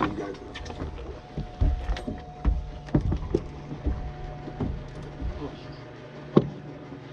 Obrigado.